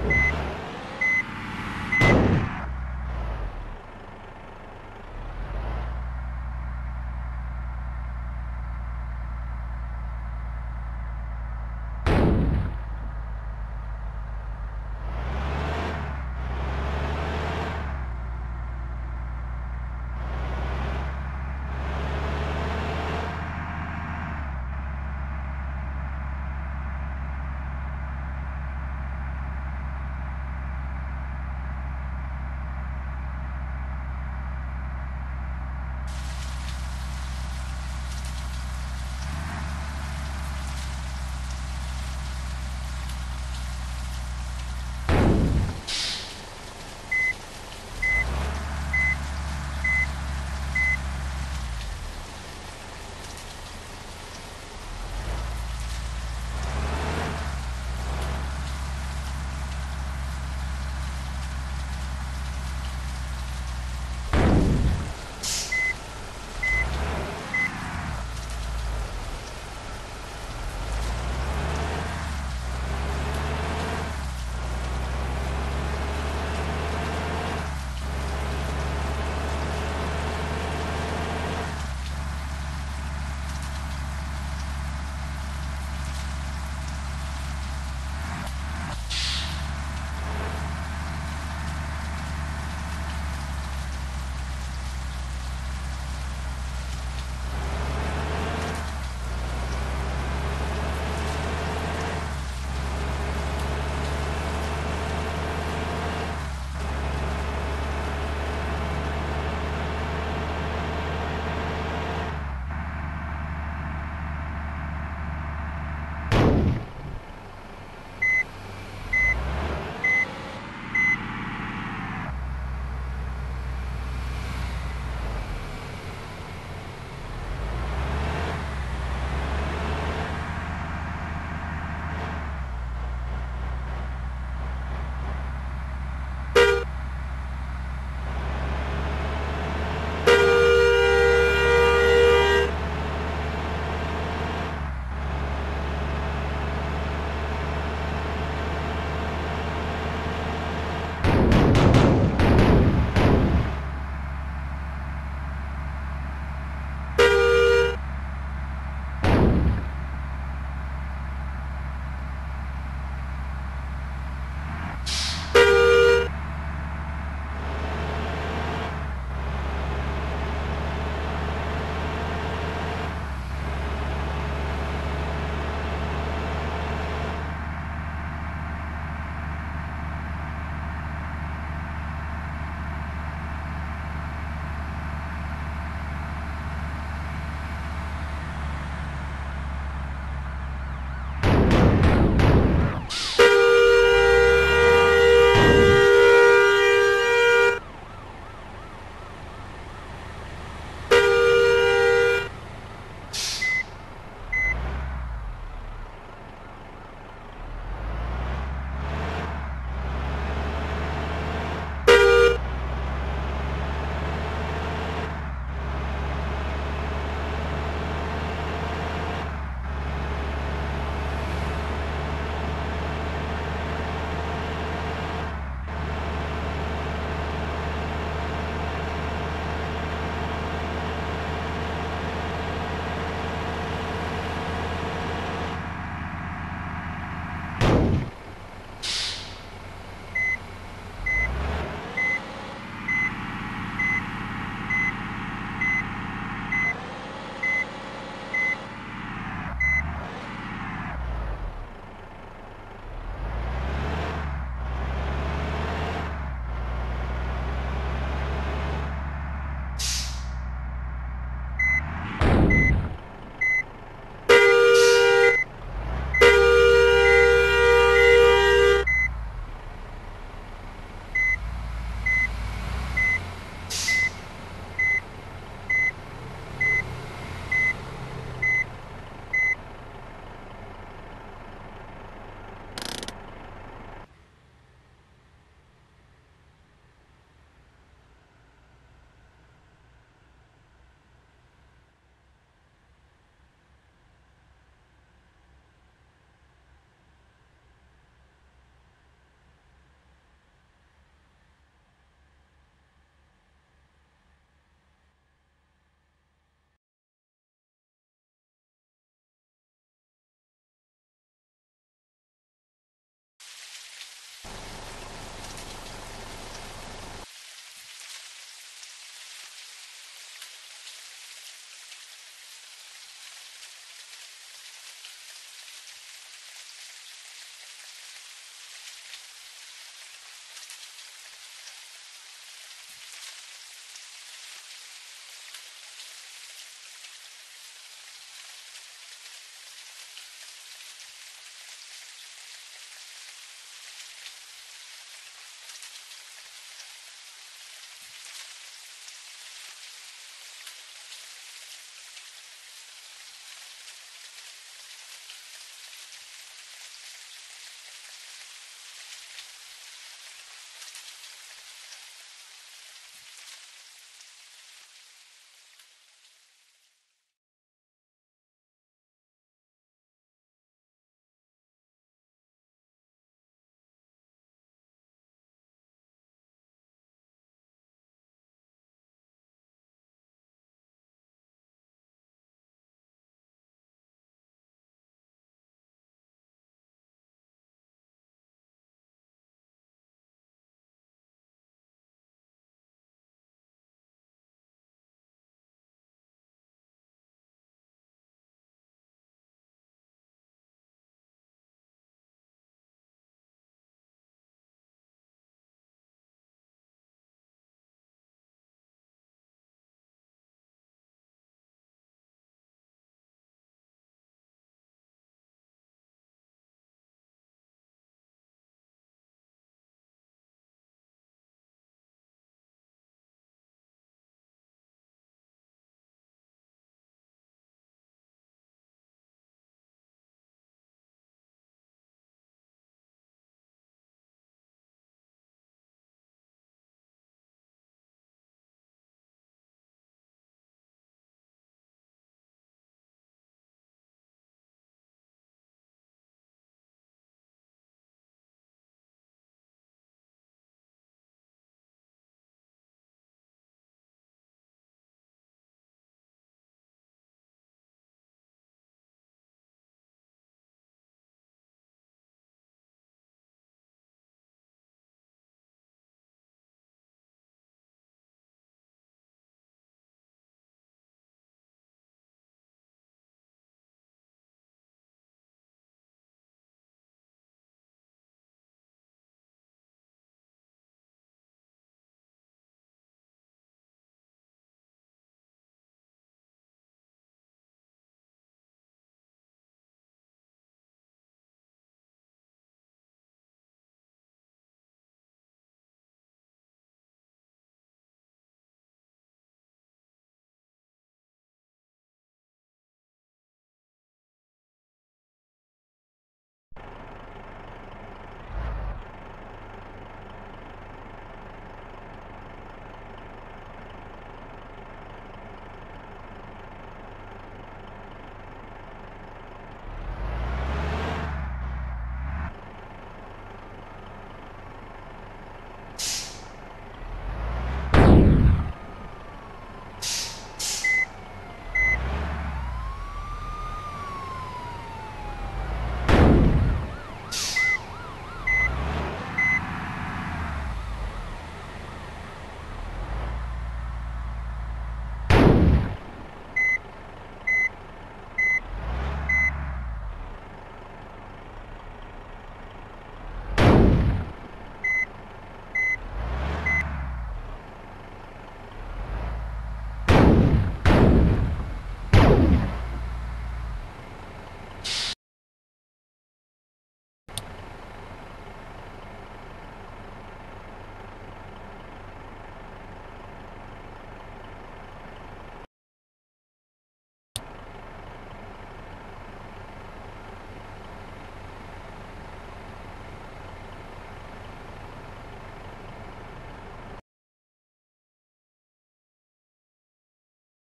Yeah.